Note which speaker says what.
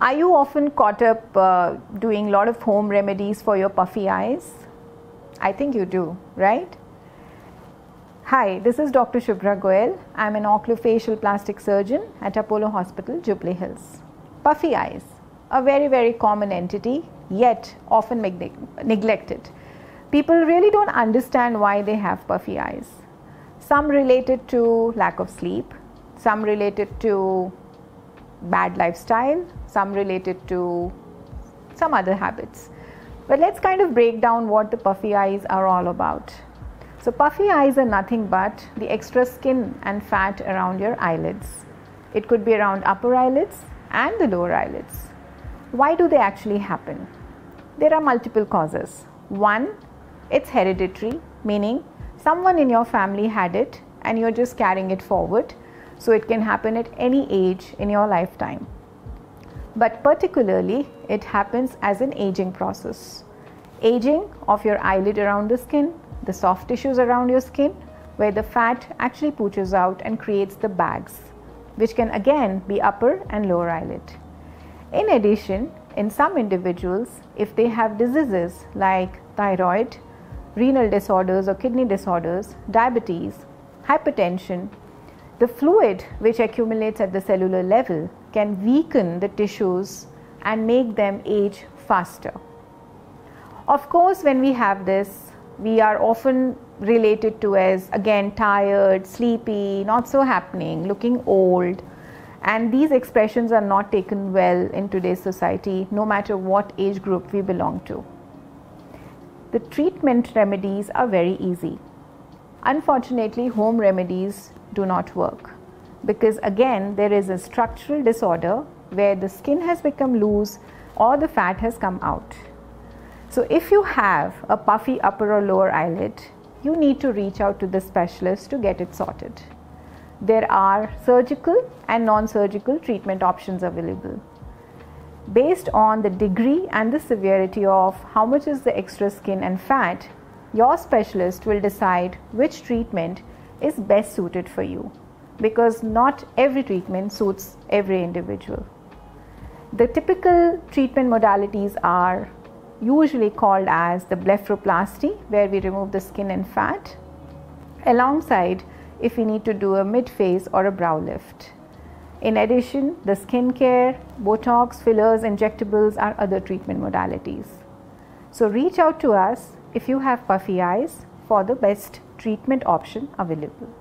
Speaker 1: Are you often caught up uh, doing a lot of home remedies for your puffy eyes? I think you do, right? Hi, this is Dr. Shubhra Goel. I'm an oculofacial plastic surgeon at Apollo Hospital, Jubilee Hills. Puffy eyes, a very, very common entity, yet often neglected. People really don't understand why they have puffy eyes. Some related to lack of sleep, some related to bad lifestyle, some related to some other habits. But let's kind of break down what the puffy eyes are all about. So, puffy eyes are nothing but the extra skin and fat around your eyelids. It could be around upper eyelids and the lower eyelids. Why do they actually happen? There are multiple causes. One, it's hereditary, meaning someone in your family had it and you're just carrying it forward. So, it can happen at any age in your lifetime but particularly it happens as an aging process. Aging of your eyelid around the skin, the soft tissues around your skin, where the fat actually pooches out and creates the bags, which can again be upper and lower eyelid. In addition, in some individuals, if they have diseases like thyroid, renal disorders or kidney disorders, diabetes, hypertension, the fluid which accumulates at the cellular level can weaken the tissues and make them age faster. Of course, when we have this, we are often related to as again tired, sleepy, not so happening, looking old. And these expressions are not taken well in today's society, no matter what age group we belong to. The treatment remedies are very easy. Unfortunately, home remedies do not work because again there is a structural disorder where the skin has become loose or the fat has come out. So, if you have a puffy upper or lower eyelid, you need to reach out to the specialist to get it sorted. There are surgical and non surgical treatment options available. Based on the degree and the severity of how much is the extra skin and fat, your specialist will decide which treatment is best suited for you because not every treatment suits every individual. The typical treatment modalities are usually called as the blepharoplasty, where we remove the skin and fat, alongside if we need to do a mid face or a brow lift. In addition, the skin care, Botox, fillers, injectables are other treatment modalities. So reach out to us if you have puffy eyes for the best treatment option available.